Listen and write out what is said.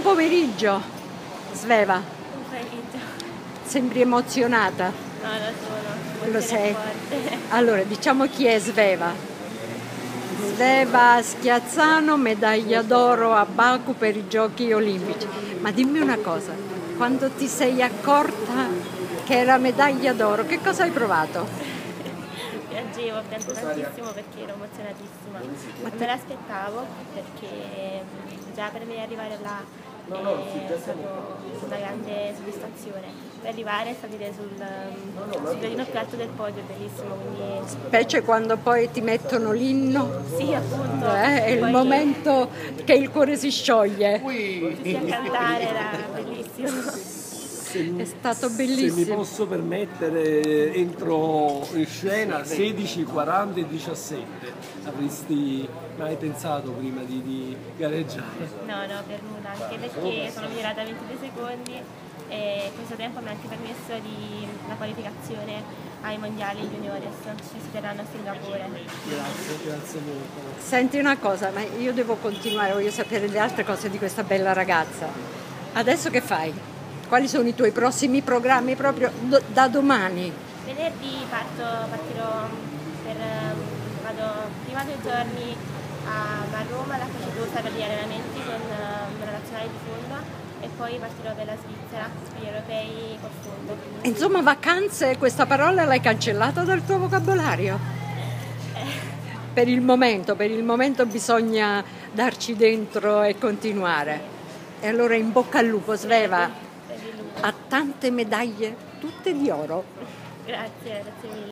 Buon pomeriggio, Sveva. Un pomeriggio. Sembri emozionata. No, lo sono. Lo sei? forte. Allora, diciamo chi è Sveva. Sveva Schiazzano, medaglia d'oro a Baku per i giochi olimpici. Ma dimmi una cosa, quando ti sei accorta che era medaglia d'oro, che cosa hai provato? Piangevo, ho pianto tantissimo perché ero emozionatissima. Non me l'aspettavo perché mm, già per me arrivare là una grande soddisfazione. Per arrivare e salire sul, sul gradino più alto del podio è bellissimo, quindi Specie quando poi ti mettono l'inno, sì appunto. eh, è il momento che il cuore si scioglie. Sì, a cantare era bellissimo. È stato Se mi bellissimo. posso permettere, entro in scena 16, 40 e 17. Avresti mai pensato prima di, di gareggiare? No, no, per nulla, anche perché sono migliorata a 22 secondi e questo tempo mi ha anche permesso di la qualificazione ai mondiali juniores che si terranno a Singapore. Grazie, grazie molto. Senti una cosa, ma io devo continuare, voglio sapere le altre cose di questa bella ragazza. Adesso che fai? Quali sono i tuoi prossimi programmi proprio do- da domani? Venerdì parto, partirò per, ehm, vado prima due giorni a, Roma alla Croce Rossa per gli allenamenti con ehm, la nazionale di fondo e poi partirò per la Svizzera per gli europei col fondo. Insomma, vacanze, questa parola l'hai cancellata dal tuo vocabolario? Per il momento, per il momento bisogna darci dentro e continuare. E allora in bocca al lupo, Sveva. Ha tante medaglie, tutte di oro. Grazie, grazie mille.